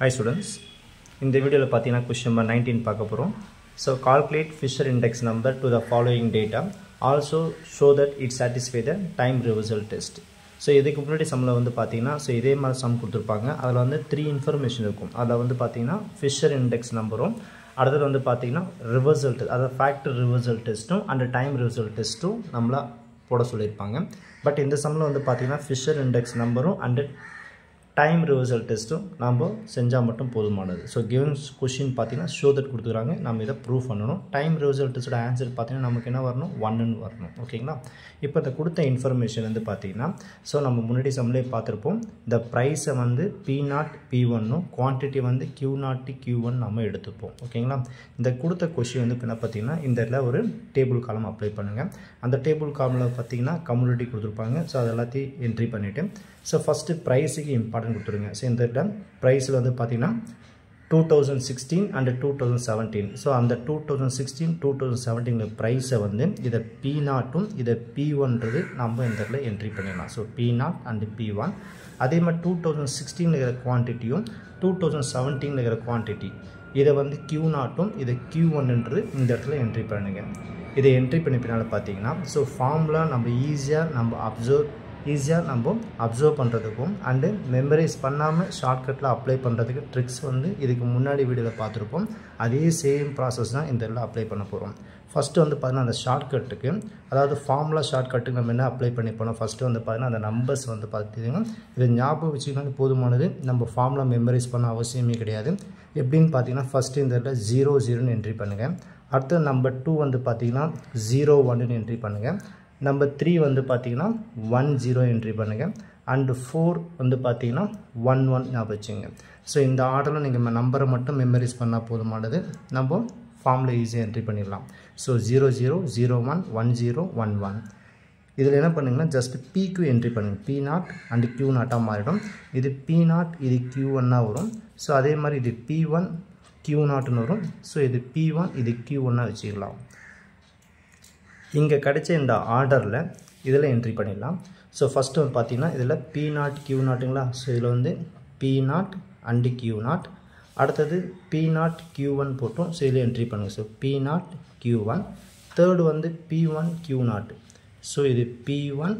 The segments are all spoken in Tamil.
ஹாய் ஸ்டூடெண்ட்ஸ் இந்த வீடியோவில் பார்த்தீங்கன்னா கொஸ்டின் நம்பர் நைன்டீன் பார்க்க போகிறோம் so calculate Fisher index number to the following data also show that it satisfy the time reversal test so இதுக்கு முன்னாடி சம்மில் வந்து பார்த்தீங்கன்னா ஸோ இதே மாதிரி சம் கொடுத்துருப்பாங்க. அதில் வந்து த்ரீ இன்ஃபர்மேஷன் இருக்கும். அதில் வந்து பார்த்தீங்கன்னா ஃபிஷர் இண்டெக்ஸ் நம்பரும் அடுத்தது வந்து பார்த்தீங்கன்னா ரிவர்சல் டெஸ்ட் அதாவது ஃபேக்டர் ரிவர்சல் டெஸ்ட்டும் அண்ட் டைம் ரிவர்சல் டெஸ்ட்டும் நம்மளை போட சொல்லியிருப்பாங்க. பட் இந்த சம்மில் வந்து பார்த்தீங்கன்னா ஃபிஷர் இண்டெக்ஸ் நம்பரும் அண்டு டைம் ரிவர்சல் டெஸ்ட்டும் நம்ம செஞ்சால் மட்டும் போதுமானது. ஸோ கிவன்ஸ் கொஷின் பார்த்தீங்கன்னா ஷோ தட் கொடுத்துக்கிறாங்க நம்ம இதை ப்ரூவ் பண்ணணும். டைம் ரிவர்சல் டெஸ்ட்டோட ஆன்சர் பார்த்தீங்கன்னா நமக்கு என்ன வரணும்? ஒன்னுன்னு வரணும். ஓகேங்களா இப்போ இந்த கொடுத்த இன்ஃபர்மேஷன் வந்து பார்த்தீங்கன்னா ஸோ நம்ம முன்னாடி சம்லேயே பார்த்துருப்போம் இந்த ப்ரைஸை வந்து பி நாட் பி ஒன்னும் குவான்டிட்டி வந்து கியூ நாட் கியூ ஒன் நம்ம எடுத்துப்போம். ஓகேங்களா இந்த கொடுத்த கொஷின் வந்து இப்போ என்ன பார்த்தீங்கன்னா இந்த இடத்துல ஒரு டேபிள் காலம் அப்ளை பண்ணுங்கள் அந்த டேபிள் காலமில் பார்த்தீங்கன்னா கம்யூனிட்டி கொடுத்துருப்பாங்க. ஸோ அது எல்லாத்தையும் என்ட்ரி பண்ணிவிட்டு ஸோ ஃபஸ்ட்டு ப்ரைஸுக்கு இம்பார்ட்டன்ட் கொடுத்துருங்க. ஸோ இந்த டன் ப்ரைஸில் வந்து பார்த்தீங்கன்னா two thousand sixteen and two thousand seventeen so அந்த two thousand sixteen two thousand செவன்டீனில் ப்ரைஸை வந்து இதை பி நாட்டும் இதை பி ஒன்றது நம்ம இந்த இடத்துல என்ட்ரி பண்ணிடலாம். So P not and P one அதே மாதிரி டூ தௌசண்ட் சிக்ஸ்டீனில் இருக்கிற குவான்டிட்டியும் டூ தௌசண்ட் செவன்டீனில் இருக்கிற குவான்டிட்டி இதை வந்து கியூ நாட்டும் இதை கியூ ஒன்றுன்றது இந்த இடத்துல என்ட்ரி பண்ணுங்கள் இதை என்ட்ரி பண்ணி பின்னால் பார்த்தீங்கன்னா ஸோ ஃபார்ம்லாம் நம்ம ஈஸியாக நம்ம அப்சர்வ் ஈஸியாக நம்ம அப்சர்வ் பண்ணுறதுக்கும் அண்டு மெமரைஸ் பண்ணாமல் ஷார்ட்கட்டில் அப்ளை பண்ணுறதுக்கு ட்ரிக்ஸ் வந்து இதுக்கு முன்னாடி வீடியோவில் பார்த்துருப்போம். அதே சேம் ப்ராசஸ் தான் இந்த இதில் அப்ளை பண்ண போகிறோம் ஃபஸ்ட்டு வந்து பார்த்தீங்கன்னா அந்த ஷார்ட்கட்டுக்கு அதாவது ஃபார்முலா ஷார்ட்கட்டுக்கு நம்ம என்ன அப்ளை பண்ணி போனோம்? ஃபஸ்ட்டு வந்து பார்த்தீங்கன்னா அந்த நம்பர்ஸ் வந்து பார்த்தீங்கன்னா இதை ஞாபகம் வச்சுக்கணும் போதுமானது. நம்ம ஃபார்முலா மெமரைஸ் பண்ண அவசியமே கிடையாது. எப்படின்னு பார்த்தீங்கன்னா ஃபஸ்ட்டு இந்த இடத்துல ஜீரோ ஜீரோன்னு என்ட்ரி பண்ணுங்கள் அடுத்து நம்பர் டூ வந்து பார்த்திங்கன்னா ஜீரோ ஒன்னு என்ட்ரி பண்ணுங்கள் நம்பர் த்ரீ வந்து பார்த்தீங்கன்னா ஒன் ஜீரோ என்ட்ரி பண்ணுங்கள் அண்டு ஃபோர் வந்து பார்த்தீங்கன்னா ஒன் ஒன் ஞாபகம் வச்சுங்க. ஸோ இந்த ஆர்டரில் நீங்கள் நம்பரை மட்டும் மெமரிஸ் பண்ணால் போதுமானது. நம்ம ஃபார்மில் ஈஸியாக என்ட்ரி பண்ணிடலாம். So zero zero zero one one zero one one இதில் என்ன பண்ணுங்கன்னா ஜஸ்ட் பிக்யூ என்ட்ரி பண்ணுங்கள் பி நாட் அண்டு கியூ நாட்டாக மாறிடும். இது பி நாட் இது கியூ ஒன்னாக வரும். ஸோ அதே மாதிரி இது பி ஒன் கியூ நாட்னு வரும். ஸோ இது பி ஒன் இது கியூ ஒன்னாக வச்சுக்கலாம். இங்கே கிடைச்ச இந்த ஆர்டரில் இதில் என்ட்ரி பண்ணிடலாம். ஸோ ஃபஸ்ட்டு வந்து பார்த்தீங்கன்னா இதில் பி நாட் கியூ நாட்டுங்களா ஸோ இதில் வந்து P naught and Q naught அடுத்தது பி நாட் கியூ ஒன் போட்டோம். ஸோ இதில் என்ட்ரி பண்ணுங்கள் so P naught Q one third வந்து P one Q naught so இது P one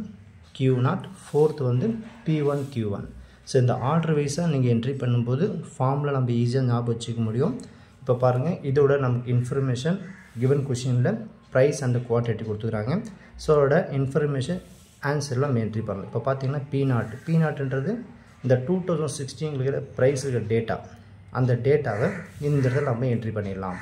Q naught fourth வந்து P one Q one so இந்த ஆர்டர் வைஸாக நீங்கள் என்ட்ரி பண்ணும்போது ஃபார்மில் நம்ம ஈஸியாக ஞாபகம் வச்சுக்க முடியும். இப்போ பாருங்கள் இதோட நமக்கு இன்ஃபர்மேஷன் கிவன் கொஷினில் ப்ரைஸ் அண்ட் குவான்டிட்டி கொடுத்துக்கிறாங்க. ஸோ அதோட இன்ஃபர்மேஷன் ஆன்சர்லாம் நம்ம என்ட்ரி பண்ணலாம் இப்போ பார்த்தீங்கன்னா பி நாட் பி நாட்டுன்றது இந்த டூ தௌசண்ட் சிக்ஸ்டீன் இருக்கிற ப்ரைஸ் இருக்கிற டேட்டா அந்த டேட்டாவை இந்த இடத்துல நம்ம என்ட்ரி பண்ணிடலாம்.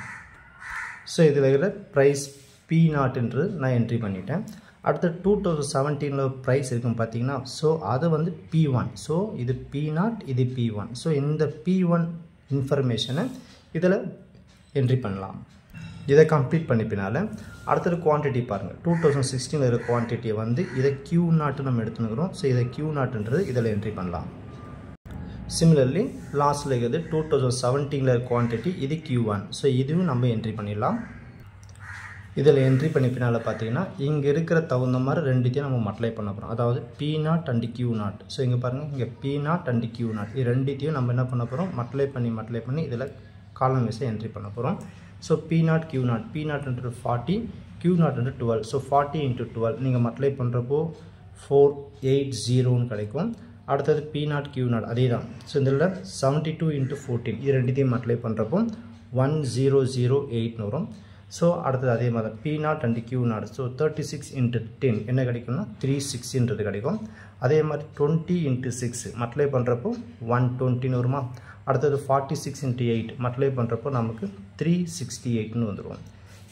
ஸோ இதில் இருக்கிற ப்ரைஸ் பி நாட்டுன்றது நான் என்ட்ரி பண்ணிட்டேன். அடுத்து டூ தௌசண்ட் செவன்டீனில் ப்ரைஸ் இருக்கும் பார்த்தீங்கன்னா ஸோ அது வந்து பி ஒன் ஸோ இது பி நாட் இது பி ஒன் ஸோ இந்த பி ஒன் இன்ஃபர்மேஷனை இதில் என்ட்ரி பண்ணலாம். இதை கம்ப்ளீட் பண்ணி பின்னால் அடுத்தது குவான்டிட்டி பாருங்கள் டூ தௌசண்ட் சிக்ஸ்டீனில் இருக்கிற குவான்டிட்டியை வந்து இதை கியூ நாட்டு நம்ம எடுத்துனுக்கிறோம் ஸோ இதை கியூ நாட்டுன்றது இதில் என்ட்ரி பண்ணலாம். சிமிலர்லி லாஸ்ட்டில் இருக்கிறது டூ தௌசண்ட் செவன்டீனில் குவான்டிட்டி இது கியூ ஒன் ஸோ இதுவும் நம்ம என்ட்ரி பண்ணிடலாம். இதில் என்ட்ரி பண்ணி பின்னால் பார்த்தீங்கன்னா இங்கே இருக்கிற தகுந்த மாதிரி ரெண்டுத்தையும் நம்ம மட்லை பண்ண போகிறோம் அதாவது P naught and Q naught so இங்கே பாருங்கள் இங்கே P naught and Q naught இது ரெண்டுத்தையும் நம்ம என்ன பண்ண போகிறோம் மட்லை பண்ணி மட்லை பண்ணி இதில் காலம் வைஸை என்ட்ரி பண்ண போகிறோம் so P naught Q naught P நாட்ன்றது forty Q நாட்ன்றது twelve so forty into twelve நீங்கள் மல்டிப்ளை பண்ணுறப்போ ஃபோர் எயிட் ஜீரோன்னு கிடைக்கும். அடுத்தது பி நாட் கியூ நாட் அதே தான் ஸோ இதில் செவன்ட்டி டூ இன்ட்டு ஃபோர்டீன் இது ரெண்டுத்தையும் மல்டிப்ளை பண்ணுறப்போ ஒன் ஜீரோ ஜீரோ எயிட்னு வரும். ஸோ அடுத்தது அதே மாதிரி P naught and Q naught so thirty six into ten என்ன கிடைக்கும்னா த்ரீ சிக்ஸ்டின்றது கிடைக்கும். அதே மாதிரி டுவெண்ட்டி இன்ட்டு சிக்ஸ் மல்டிப்ளை பண்ணுறப்போ ஒன் டுவெண்ட்டின்னு வருமா? அடுத்தது forty six into eight multiply பண்ணுறப்போ நமக்கு த்ரீ சிக்ஸ்டி எயிட்னு வந்துடும்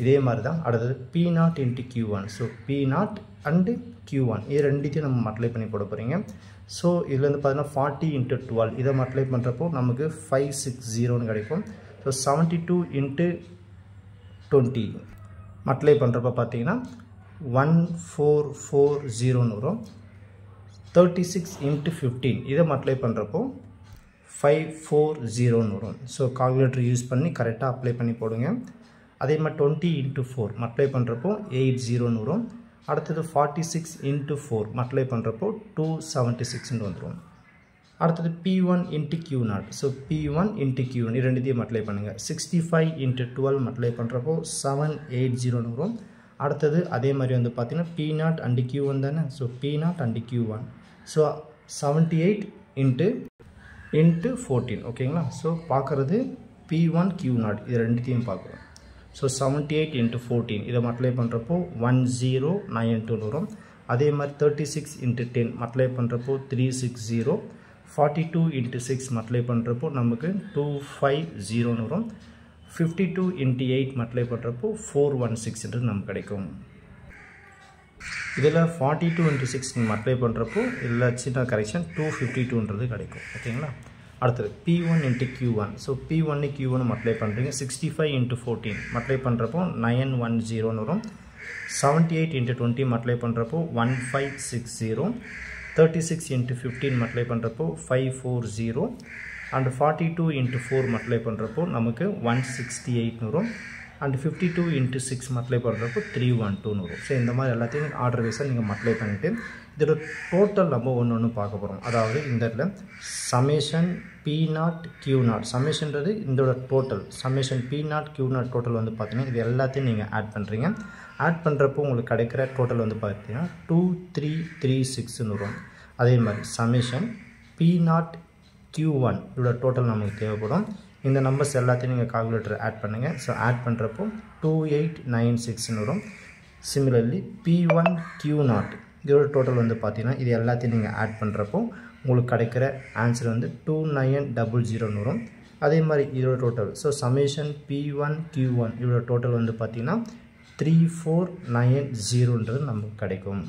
இதே மாதிரி தான் அடுத்தது P naught into Q one so P naught and Q one இது ரெண்டுத்தையும் நம்ம மல்டிப்ளை பண்ணி போட போகிறீங்க ஸோ இதில் வந்து பார்த்தீங்கன்னா ஃபார்ட்டி இன்ட்டு டுவெல் இதை மல்டிப்ளை பண்ணுறப்போ நமக்கு ஃபைவ் சிக்ஸ் ஜீரோன்னு கிடைக்கும். So seventy two into twenty multiply பண்ணுறப்ப பார்த்தீங்கன்னா ஒன் ஃபோர் ஃபோர் ஜீரோன்னு வரும். தேர்ட்டி சிக்ஸ் இன்ட்டு ஃபிஃப்டீன் இதை மல்டிப்ளை பண்ணுறப்போ ஃபைவ் ஃபோர் ஜீரோன்னு வரும் ஸோ கால்குலேட்டர் யூஸ் பண்ணி கரெக்டாக அப்ளை பண்ணி போடுங்க. அதே மாதிரி டுவெண்ட்டி இன்ட்டு ஃபோர் மல்டிப்ளை பண்ணுறப்போ எயிட் ஜீரோன்னு வரும் அடுத்தது forty six into four multiply பண்ணுறப்போ டூ செவன்ட்டி சிக்ஸ்ன்னு வந்துடும் அடுத்தது P one into Q naught so P one into Q one ரெண்டுத்தையும் மல்டிப்ளை பண்ணுங்கள் sixty five into twelve multiply பண்ணுறப்போ செவன் எயிட் ஜீரோன்னு வரும் அடுத்தது அதே மாதிரி வந்து பார்த்திங்கன்னா P naught and Q one தானே? So P naught and Q one so seventy eight into into fourteen ஓகேங்களா ஸோ பார்க்குறது பி ஒன் கியூ நாட் இது ரெண்டுத்தையும் பார்க்குறோம் so seventy eight into fourteen இதை மல்டிப்ளை பண்ணுறப்போ ஒன் ஜீரோ நைன் டூன்னு வரும் அதே மாதிரி thirty six into ten multiply பண்ணுறப்போ three six zero forty two into six multiply பண்ணுறப்போ நமக்கு டூ ஃபைவ் ஜீரோன்னு வரும். Fifty two into eight multiply பண்ணுறப்போ ஃபோர் ஒன் சிக்ஸ்ன்றது நமக்கு கிடைக்கும். இதில் ஃபார்ட்டி டூ இன்ட்டு சிக்ஸ் நீங்கள் அப்ளை பண்ணுறப்போ இல்லை சின்ன கரெக்ஷன் டூ ஃபிஃப்டி டூன்றது கிடைக்கும். ஓகேங்களா? அடுத்தது P one into Q one so P ஒன்னு கியூ ஒன் அப்ளை பண்ணுறீங்க sixty five into fourteen apply பண்ணுறப்போ நயன் ஒன் ஜீரோன்னு வரும். Seventy eight into twenty apply பண்ணுறப்போ one five six zero thirty six into fifteen apply பண்ணுறப்போ five four zero and forty two into four apply பண்ணுறப்போ நமக்கு ஒன் சிக்ஸ்டி எயிட்னு வரும். And fifty two into six multiply பண்ணுறப்போ த்ரீ ஒன் டூன்னு வரும் ஸோ இந்த மாதிரி எல்லாத்தையும் ஆர்டர் வைஸாக நீங்கள் மல்டிப்ளை பண்ணிவிட்டு இதோட டோட்டல் நம்ம ஒன்று ஒன்று பார்க்க போகிறோம் அதாவது இந்த இடத்துல summation P naught Q naught சமேஷன்றது இதோட total summation P naught Q naught total வந்து பார்த்தீங்கன்னா இது எல்லாத்தையும் நீங்கள் ஆட் பண்ணுறீங்க ஆட் பண்ணுறப்போ உங்களுக்கு கிடைக்கிற டோட்டல் வந்து பார்த்தீங்கன்னா டூ த்ரீ த்ரீ சிக்ஸ்னு வரும். அதே மாதிரி summation P naught Q one இதோட டோட்டல் நமக்கு தேவைப்படும். இந்த நம்பர்ஸ் எல்லாத்தையும் நீங்கள் கால்குலேட்டர் ஆட் பண்ணுங்கள் ஸோ ஆட் பண்ணுறப்போ டூ எயிட் நைன் சிக்ஸ்னு வரும். Similarly P one Q naught இதோட டோட்டல் வந்து பார்த்தீங்கன்னா இது எல்லாத்தையும் நீங்கள் ஆட் பண்ணுறப்போ உங்களுக்கு கிடைக்கிற ஆன்சர் வந்து டூ நைன் டபுள் ஜீரோன்னு வரும். அதே மாதிரி இதோட total so summation P one Q one இதோட டோட்டல் வந்து பார்த்தீங்கன்னா த்ரீ ஃபோர் நைன் ஜீரோன்றது நமக்கு கிடைக்கும்.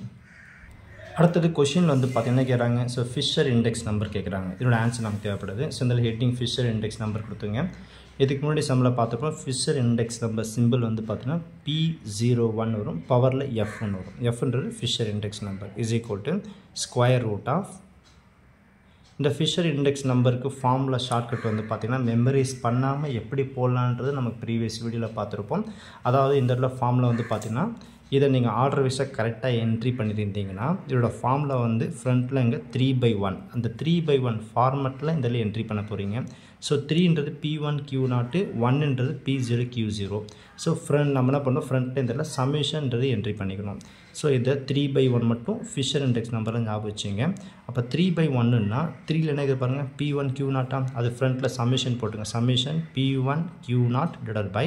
அடுத்தது கொஷின் வந்து பார்த்தீங்கன்னா கேட்குறாங்க ஸோ ஃபிஷர் இண்டெக்ஸ் நம்பர் கேட்குறாங்க இதோட ஆன்சர் நமக்கு தேவைப்படுது. ஸோ இந்த ஹெட்டிங் ஃபிஷர் இண்டெக்ஸ் நம்பர் கொடுத்துங்க இதுக்கு முன்னாடி சம்மில் பார்த்துருப்போம் ஃபிஷர் இண்டெக்ஸ் நம்பர் சிம்பிள் வந்து பார்த்தீங்கன்னா பி ஜீரோ ஒன் வரும் பவரில் எஃப் ஒன்று வரும். எஃப்ன்றது Fisher index number is equal to square root of இந்த ஃபிஷர் இண்டெக்ஸ் நம்பருக்கு ஃபார்மில் ஷார்ட்கட் வந்து பார்த்திங்கன்னா மெமரிஸ் பண்ணாமல் எப்படி போடலான்றது நமக்கு ப்ரீவியஸ் வீடியோவில் பார்த்துருப்போம். அதாவது இந்த இடத்துல ஃபார்மில் வந்து பார்த்திங்கன்னா இதை நீங்கள் ஆர்டர் வைஸாக கரெக்டாக என்ட்ரி பண்ணியிருந்தீங்கன்னா இதோட ஃபார்மில் வந்து ஃப்ரண்ட்டில் இங்கே த்ரீ பை ஒன் அந்த த்ரீ பை ஒன் ஃபார்மெட்டில் இதில் என்ட்ரி பண்ண போகிறீங்க ஸோ த்ரீன்றது P one Q naught ஒன்னுன்றது P zero Q zero so front நம்ம என்ன பண்ணோம் ஃப்ரண்ட்டில் இந்த சமேஷன்றது என்ட்ரி பண்ணிக்கணும். ஸோ இதை த்ரீ பை ஒன் மட்டும் ஃபிஷர் இண்டெக்ஸ் நம்பரில் ஞாபகம் வச்சுங்க. அப்போ த்ரீ பை ஒன்னுன்னா த்ரீல என்ன இருக்குது பாருங்கள் பி ஒன் கியூ நாட்டா அது ஃப்ரண்ட்டில் சமேஷன் போட்டுங்க summation P one Q naught divide by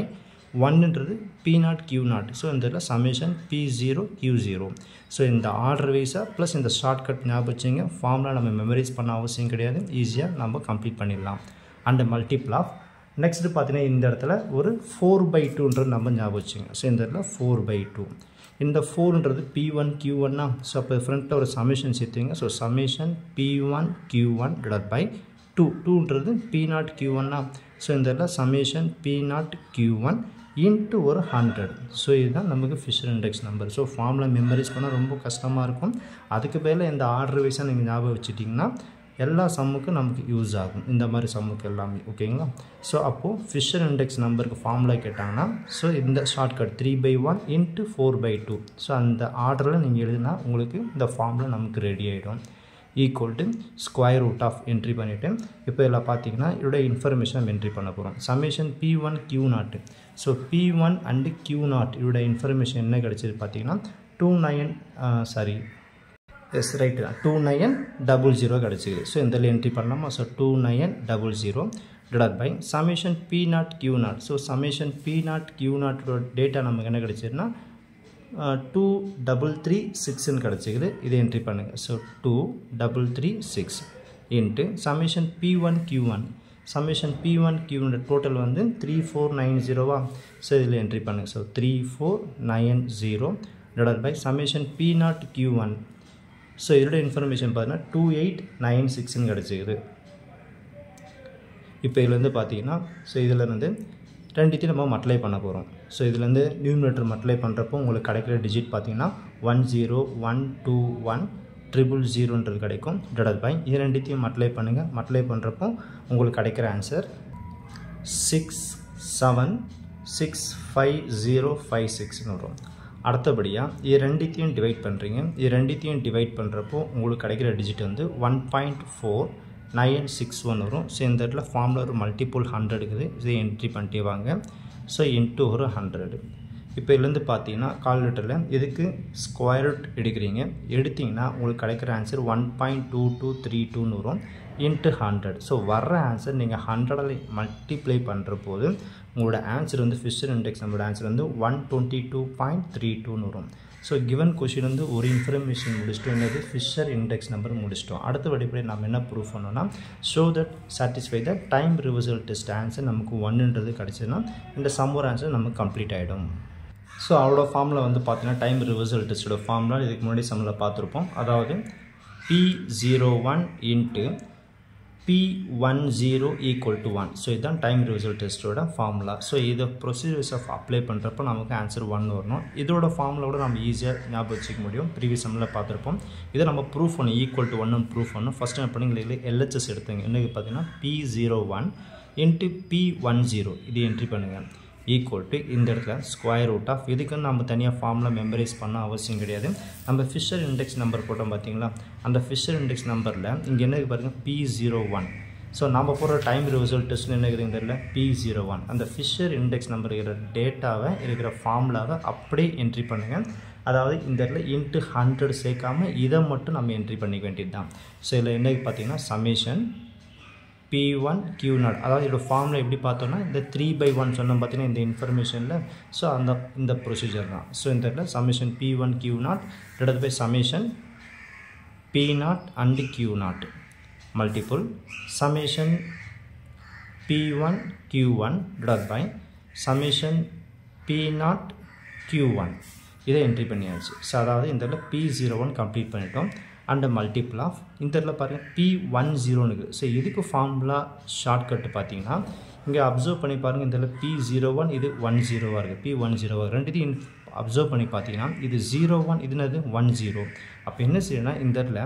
ஒன்னுன்றது P naught Q naught so இந்த இதில் summation P zero Q zero so இந்த ஆர்டர் வைஸாக ப்ளஸ் இந்த ஷார்ட்கட் ஞாபகம் வச்சுங்க. ஃபார்ம்லாம் நம்ம மெமரைஸ் பண்ண அவசியம் கிடையாது. ஈஸியாக நம்ம கம்ப்ளீட் பண்ணிடலாம். அண்ட் மல்டிபிள் ஆஃப் நெக்ஸ்ட்டு பார்த்தீங்கன்னா இந்த இடத்துல ஒரு ஃபோர் பை டூன்றது நம்ம ஞாபகம் வச்சுங்க. ஸோ இந்த இடத்துல ஃபோர் பை டூ இந்த ஃபோர்ன்றது பி ஒன் கியூ ஒன்னா ஸோ அப்போ ஃப்ரண்ட்டில் ஒரு சமேஷன் சேர்த்துங்க. So summation P one Q one divide by two டூன்றது P naught Q ஒன்னா ஸோ இந்த இடத்துல summation P naught Q one into ஒரு ஹண்ட்ரட் ஸோ இதுதான் நமக்கு ஃபிஷர் இண்டெக்ஸ் நம்பர் ஸோ ஃபார்மில் மெமரிஸ் பண்ணால் ரொம்ப கஷ்டமாக இருக்கும். அதுக்கு பேரில் இந்த ஆர்டர் வைஸாக நீங்கள் ஞாபகம் வச்சுட்டிங்கன்னா எல்லா சம்முக்கும் நமக்கு யூஸ் ஆகும். இந்த மாதிரி சம்முக்கு எல்லாமே. ஓகேங்களா ஸோ அப்போது ஃபிஷர் இண்டெக்ஸ் நம்பருக்கு ஃபார்முலா கேட்டாங்கன்னா ஸோ இந்த shortcut three by one into four by two so அந்த ஆர்டரில் நீங்கள் எழுதினா உங்களுக்கு இந்த ஃபார்மில் நமக்கு ரெடி ஆகிடும் equal to square root of entry பண்ணிவிட்டு இப்போ இதில் பார்த்தீங்கன்னா இதோட இன்ஃபர்மேஷன் நம்ம என்ட்ரி பண்ண போகிறோம் summation P one Q naught so P one and Q naught இதோட இன்ஃபர்மேஷன் என்ன கிடச்சிது பார்த்தீங்கன்னா two nine sorry yes right two nine double zero கிடச்சிது. ஸோ இந்த என்ட்ரி பண்ணலாமா? So two nine double zero divide by summation P naught Q naught so summation P naught Q நாட்டோட டேட்டா நமக்கு என்ன கிடச்சிதுன்னா டூ டபுள் த்ரீ சிக்ஸ்ன்னு கிடச்சிக்குது. இதை என்ட்ரி பண்ணுங்கள் so two double three six into summation P one Q one summation P one கியூனோட total வந்து த்ரீ ஃபோர் நைன் ஜீரோவா ஸோ இதில் என்ட்ரி பண்ணுங்கள் so three four nine zero divide by summation P naught Q one so இதோட இன்ஃபர்மேஷன் பார்த்தீங்கன்னா டூ எயிட் நைன் சிக்ஸ்ன்னு கிடச்சிக்குது. இப்போ இதுலேருந்து பார்த்தீங்கன்னா ஸோ இதில் வந்து ரெண்டுத்தையும் நம்ம மட்லை பண்ண போகிறோம் ஸோ இதுலேருந்து நியூமினேட்டர் மட்லை பண்ணுறப்போ உங்களுக்கு கிடைக்கிற டிஜிட் பார்த்தீங்கன்னா one zero one two one triple ஜீரோன்றது கிடைக்கும். டிவைட் பை இது ரெண்டுத்தையும் மட்லை பண்ணுங்கள் மட்லை பண்ணுறப்போ உங்களுக்கு கிடைக்கிற answer six seven six five zero five சிக்ஸ்னு வரும். அடுத்தபடியாக இது ரெண்டுத்தையும் டிவைட் பண்ணுறீங்க இது ரெண்டுத்தையும் டிவைட் பண்ணுறப்போ உங்களுக்கு கிடைக்கிற டிஜிட் வந்து one point four nine six one வரும். ஸோ இந்த இடத்துல ஃபார்மில் ஒரு மல்டிபிள் ஹண்ட்ரட் இருக்குது. இதை என்ட்ரி பண்ணிட்டே வாங்க. ஸோ இன்ட்டு ஒரு ஹண்ட்ரடு இப்போ இதுலேருந்து பார்த்தீங்கன்னா கால்குலேட்டரில் இதுக்கு ஸ்கொயர் ரூட் எடுக்கிறீங்க? எடுத்திங்கன்னா உங்களுக்கு கிடைக்கிற answer one point two two three டூன்னு வரும். இன்ட்டு ஹண்ட்ரட் ஸோ வர்ற ஆன்சர் நீங்கள் ஹண்ட்ரடில் மல்டிப்ளை பண்ணுற போது உங்களோட ஆன்சர் வந்து ஃபிஷர் இண்டெக்ஸ் நம்மளோட ஆன்சர் வந்து one twenty two point three டூன்னு வரும். ஸோ கிவன் கொஷின் வந்து ஒரு இன்ஃபர்மேஷன் முடிச்சிட்டோம். என்னது? ஃபிஷர் இண்டெக்ஸ் நம்பர் முடிச்சிட்டோம். அடுத்த வடிப்படை நம்ம என்ன ப்ரூஃப் பண்ணோம்னா show that satisfy the time reversal test answer நமக்கு ஒன்றுன்றது கிடச்சதுன்னா இந்த சம்மர் ஆன்சர் நமக்கு கம்ப்ளீட் ஆகிடும் ஸோ அவரோட ஃபார்மில் வந்து பார்த்தீங்கன்னா டைம் ரிவர்சல் டெஸ்ட்டோட ஃபார்ம்லாம் இதுக்கு முன்னாடி சம்மில் பார்த்துருப்போம். அதாவது P zero one into P one zero equal to one so இதுதான் டைம் ரிவிசல் டெஸ்ட்டோட ஃபார்முலா ஸோ இதை ப்ரொசீஜர்ஸ் ஆஃப் அப்ளை பண்ணுறப்போ நமக்கு ஆன்சர் ஒன் வரணும். இதோட ஃபார்முலாவோட நம்ம ஈஸியாக ஞாபகம் வச்சுக்க முடியும். ப்ரீவியஸ் சம்மில் பார்த்துருப்போம். இதை நம்ம ப்ரூஃப் பண்ணணும் ஈக்குவல் டு ஒன்னு ப்ரூஃப் பண்ணணும். ஃபஸ்ட் என்ன பண்ணி எல்ஹெச்எஸ் எடுத்துங்க. என்னது பார்த்தீங்கன்னா? P zero one into P one zero இது என்ட்ரி பண்ணுங்கள் E ஈக்குவல் டு இந்த இடத்துல ஸ்கொயர் ரூட் ஆஃப் இதுக்குன்னு நம்ம தனியாக ஃபார்மில் மெமரைஸ் பண்ண அவசியம் கிடையாது. நம்ம ஃபிஷர் இண்டெக்ஸ் நம்பர் போட்டோம் பார்த்தீங்களா? அந்த ஃபிஷர் இண்டெக்ஸ் நம்பரில் இங்கே என்ன பாருங்கள் பி ஜீரோ ஒன் ஸோ நம்ம போகிற டைம் ரிசல்ட் டெஸ்ட் என்ன இருக்குதுங்க தெரியல? பி ஜீரோ ஒன் அந்த ஃபிஷர் இண்டெக்ஸ் நம்பர் இருக்கிற டேட்டாவை இருக்கிற ஃபார்முலாவை அப்படியே என்ட்ரி பண்ணுங்கள் அதாவது இந்த இடத்துல இன்ட்டு ஹண்ட்ரட் சேர்க்காமல் இதை மட்டும் நம்ம என்ட்ரி பண்ணிக்க வேண்டியது தான் ஸோ இதில் என்னக்கு பார்த்தீங்கன்னா? Summation P one Q naught அதாவது இதோட ஃபார்மில் எப்படி பார்த்தோன்னா இந்த த்ரீ பை ஒன் சொன்னோம் பார்த்தீங்கன்னா இந்த இன்ஃபர்மேஷனில் ஸோ அந்த இந்த ப்ரொசீஜர் தான். ஸோ இந்த இடத்துல summation P one Q naught divide by summation P naught and Q naught multiple summation P one Q one divide by summation P naught Q one இதை என்ட்ரி பண்ணியாச்சு. ஸோ அதாவது இந்த இடத்துல பி ஜீரோ ஒன் கம்ப்ளீட் பண்ணிட்டோம். அண்ட் மல்டிபிள் ஆஃப் இந்த இடத்துல பாருங்கள் பி ஒன் ஜீரோன்னு இருக்குது ஸோ இதுக்கு ஃபார்முலா ஷார்ட்கட் பார்த்தீங்கன்னா இங்கே அப்சர்வ் பண்ணி பாருங்கள் இந்த இடத்துல பி ஜீரோ ஒன் இது ஒன் ஜீரோவாக இருக்குது பி ஒன் ஜீரோவாக ரெண்டுத்தையும் அப்சர்வ் பண்ணி பார்த்தீங்கன்னா இது ஜீரோ ஒன் இதுனது ஒன் ஜீரோ அப்போ என்ன செய்யணும்னா இந்த இடத்துல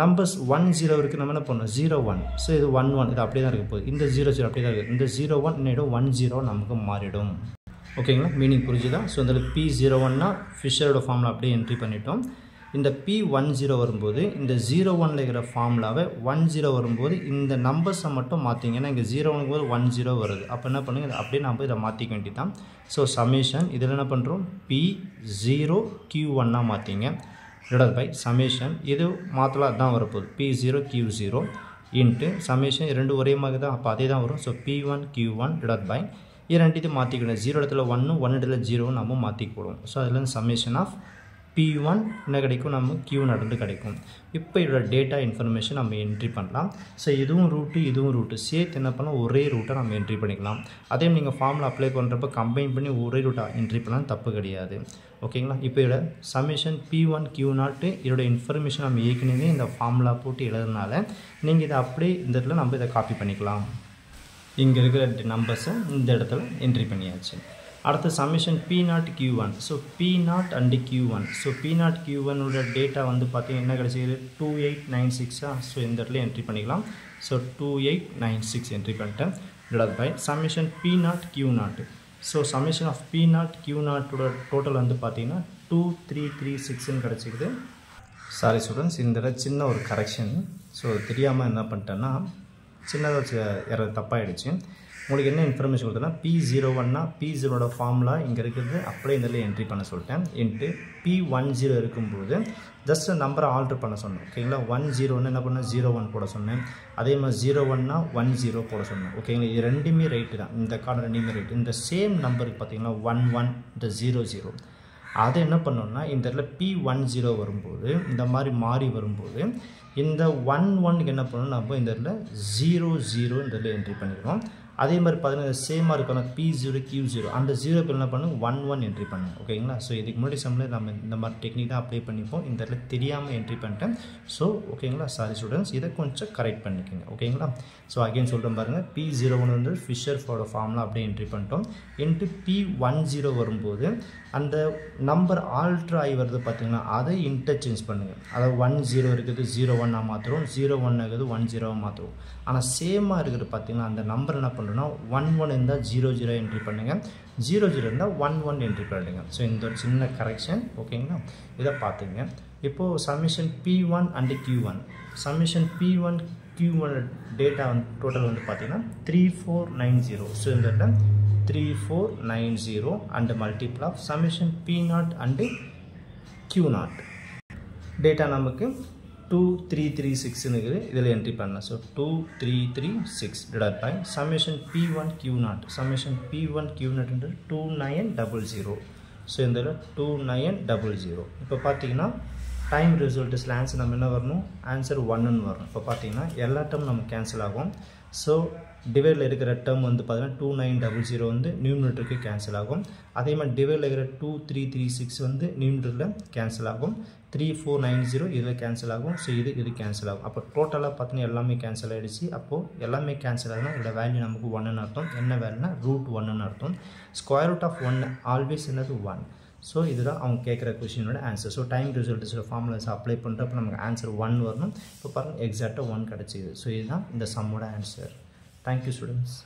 நம்பர்ஸ் ஒன் ஜீரோ இருக்குது நம்ம என்ன பண்ணோம் ஜீரோ ஒன் ஸோ இது ஒன் ஒன் இது அப்படியே தான் இருக்க போகுது. இந்த ஜீரோ ஜீரோ அப்படியே தான் இருக்குது இந்த ஜீரோ ஒன் இன்னும் ஒன் ஜீரோ நமக்கு மாறிடும். ஓகேங்களா மீனிங் புரிஞ்சுதான் ஸோ இந்த பி ஜீரோ ஒன்னா ஃபிஷரோட ஃபார்மில் அப்படியே என்ட்ரி பண்ணிட்டோம். இந்த பி ஒன் ஜீரோ வரும்போது இந்த ஜீரோ ஒனில் இருக்கிற ஃபார்முலாவை ஒன் ஜீரோ வரும்போது இந்த நம்பர்ஸை மட்டும் மாற்றிங்கன்னா இங்கே ஜீரோ ஒனுக்கு போது ஒன் ஜீரோ வருது. அப்போ என்ன பண்ணுங்க இதை அப்படியே நம்ம இதை மாற்றிக்க வேண்டியதான் ஸோ சமேஷன் இதில் என்ன பண்ணுறோம் பி ஜீரோ கியூ ஒன்னாக மாற்றிங்க டிவைட் பை சமேஷன் இது மாற்றலாம் தான் வரப்போகுது. P zero Q zero into summation இரண்டு ஒரே மாதிரி தான் அப்போ அதே தான் வரும். So P one Q one divide by இது மாற்றிக்கணும் ஜீரோ இடத்துல ஒன்று ஒன் இடத்துல ஜீரோன்னு நம்ம மாற்றிக்கிடுவோம் ஸோ அதில் சமேஷன் ஆஃப் பி ஒன் என்ன கிடைக்கும்? நம்ம கியூ நடந்து கிடைக்கும். இப்போ இதோட டேட்டா இன்ஃபர்மேஷன் நம்ம என்ட்ரி பண்ணலாம். ஸோ இதுவும் ரூட்டு இதுவும் ரூட்டு சேர்த்து என்ன பண்ணலாம்? ஒரே ரூட்டை நம்ம என்ட்ரி பண்ணிக்கலாம். அதே நீங்கள் ஃபார்மில் அப்ளை பண்ணுறப்ப கம்பைன் பண்ணி ஒரே ரூட்டாக என்ட்ரி பண்ணலாம். தப்பு கிடையாது. ஓகேங்களா இப்போ இதோட சமிஷன் பி ஒன் கியூ நாட்டு இதோட இன்ஃபர்மேஷன் நம்ம ஏற்கனவே இந்த ஃபார்முலா போட்டு எழுதுனால நீங்கள் இதை அப்படியே இந்த இடத்துல நம்ம இதை காப்பி பண்ணிக்கலாம். இங்கே இருக்கிற நம்பர்ஸை இந்த இடத்துல என்ட்ரி பண்ணியாச்சு. அடுத்து summation P naught Q one so P naught and Q one so P naught Q ஒன்னோட டேட்டா வந்து பார்த்தீங்கன்னா என்ன கிடச்சிது? டூ எயிட் நைன் சிக்ஸா ஸோ இந்த இடத்துல என்ட்ரி பண்ணிக்கலாம். So two eight nine six entry பண்ணிட்டேன். Divide by summation P naught Q naught so summation of P naught Q நாட்டோட டோட்டல் வந்து பார்த்தீங்கன்னா டூ த்ரீ த்ரீ சிக்ஸ்ன்னு கிடச்சிக்குது சாரி ஸ்டூடெண்ட்ஸ் இந்த இடத்துல சின்ன ஒரு கரெக்ஷன் ஸோ தெரியாமல் என்ன பண்ணிட்டேன்னா சின்னதாக யாராவது தப்பாயிடுச்சு. உங்களுக்கு என்ன இன்ஃபர்மேஷன் கொடுத்தனா பி ஜீரோ ஒன்னா பி ஜீரோட ஃபார்முலா இங்கே இருக்கிறது அப்படியே இந்த என்ட்ரி பண்ண சொல்லிட்டேன். இன்ட்டு பி ஒன் ஜீரோ இருக்கும்போது ஜஸ்ட் நம்பரை ஆல்ட்ரு பண்ண சொன்னேன். ஓகேங்களா ஒன் ஜீரோன்னு என்ன பண்ண ஜீரோ ஒன் போட சொன்னேன். அதே மாதிரி ஜீரோ ஒன்னா ஒன் ஜீரோ போட சொன்னேன். ஓகேங்களா இது ரெண்டுமே ரைட்டு தான். இந்த கார்டு ரெண்டுமே ரைட்டு இந்த சேம் நம்பருக்கு பார்த்தீங்கன்னா ஒன் ஒன் இந்த ஜீரோ ஜீரோ அதை என்ன பண்ணோம்னா இந்த இடத்துல பி ஒன் ஜீரோ வரும்போது இந்த மாதிரி மாறி வரும்போது இந்த ஒன் ஒன்னுக்கு என்ன பண்ணணும் நம்ம இந்த இடத்துல ஜீரோ ஜீரோ இந்த இடத்துல என்ட்ரி பண்ணிக்கிறோம் அதே மாதிரி பார்த்தீங்கன்னா சேமாக இருக்கணும். பி ஜீரோ கியூ ஜீரோ அந்த ஜீரோ என்ன பண்ணுங்க? ஒன் ஒன் என்ட்ரி பண்ணுங்க. ஓகேங்களா ஸோ இதுக்கு முன்னாடி சம்மில் நம்ம இந்த மாதிரி டெக்னிக் தான் அப்ளை பண்ணிப்போம். இந்த இடத்துல தெரியாமல் என்ட்ரி பண்ணிட்டேன். ஸோ ஓகேங்களா சாரி ஸ்டூடெண்ட்ஸ் இதை கொஞ்சம் கரெக்ட் பண்ணிக்கோங்க. ஓகேங்களா ஸோ அகைன் சொல்கிறேன் பாருங்கள் பி ஜீரோ ஒன் வந்து ஃபிஷர் ஃபோட ஃபார்ம்லாம் அப்படியே என்ட்ரி பண்ணிட்டோம். இன்ட்டு பி ஒன் ஜீரோ வரும்போது அந்த நம்பர் ஆல்ட்ரு ஆகி வருது பார்த்தீங்கன்னா அதை இன்டர்சேஞ்ச் பண்ணுங்கள் அதாவது ஒன் ஜீரோ இருக்குது ஜீரோ ஒன்னாக மாற்றுறோம் ஜீரோ ஒன் இருக்குது ஒன் ஜீரோவாக மாற்றுவோம் ஆனால் சேமாக இருக்கிறது பார்த்தீங்கன்னா அந்த நம்பர் என்ன பண்ணுறோன்னா ஒன் ஒன் இருந்தால் ஜீரோ ஜீரோ என்ட்ரி பண்ணுங்கள் ஜீரோ ஜீரோ இருந்தால் ஒன் ஒன் என்ட்ரி பண்ணுங்க. ஸோ இந்த ஒரு சின்ன கரெக்ஷன் ஓகேங்களா இதை பார்த்துங்க இப்போது submission P one and Q one submission P one கியூவோட data வந்து டோட்டல் வந்து பார்த்தீங்கன்னா three four nine zero so இந்த three four nine zero and multiple of summation P naught and Q naught data நமக்கு டூ த்ரீ த்ரீ சிக்ஸ்னு இதில் என்ட்ரி பண்ணலாம். So two three three six divide by summation P one Q naught summation P one Q நாட்ன்றது two nine double zero so இந்த டூ நைன் டபுள் ஜீரோ இப்போ பார்த்தீங்கன்னா டைம் ரிசல்ட்ஸில் ஆன்சர் நம்ம என்ன வரணும்? ஆன்சர் ஒன்னுன்னு வரணும். இப்போ பார்த்தீங்கன்னா எல்லா டேர்ம் நம்ம கேன்சல் ஆகும். ஸோ டிவைடில் இருக்கிற டேர்ம் வந்து பார்த்தீங்கன்னா டூ நைன் டபுள் ஜீரோ வந்து நியூமினேட்டருக்கு கேன்சல் ஆகும். அதே மாதிரி டிவைடில் இருக்கிற டூ த்ரீ த்ரீ சிக்ஸ் வந்து நியூமினேட்டரில் கேன்சல் ஆகும். த்ரீ ஃபோர் நைன் ஜீரோ இதில் கேன்சல் ஆகும். ஸோ இது இது கேன்சல் ஆகும். அப்போ டோட்டலாக பார்த்தீங்கன்னா எல்லாமே கேன்சல் ஆகிடுச்சு அப்போது எல்லாமே கேன்சல் ஆகுனா இதோட வேல்யூ நமக்கு ஒன்றுன்னு அர்த்தம். என்ன வேல்யூனா ரூட் ஒன்றுன்னு அர்த்தம். Square root of one always என்னது ஒன் ஸோ இதுதான் அவங்க கேட்குற கொஷினோட ஆன்சர் ஸோ டைம் ரிசல்ட்ஸோட ஃபார்முலாஸ் அப்ளை பண்ணுறப்ப நமக்கு ஆன்சர் ஒன் வரணும். இப்போ பாருங்கள் எக்ஸாக்டாக ஒன் கிடச்சிது. ஸோ இதுதான் இந்த சம்மோட ஆன்சர் தேங்க்யூ ஸ்டூடெண்ட்ஸ்